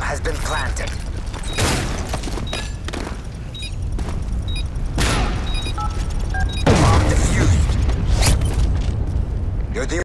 bomb has been planted. Bomb defused. You're the